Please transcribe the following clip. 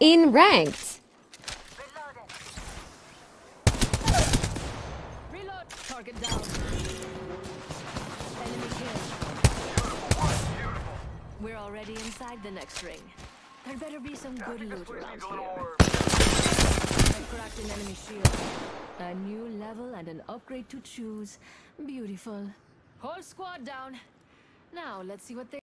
In ranked. We're already inside the next ring. There better be some good loot around here. I cracked an enemy shield. A new level and an upgrade to choose. Beautiful. Whole squad down. Now let's see what they.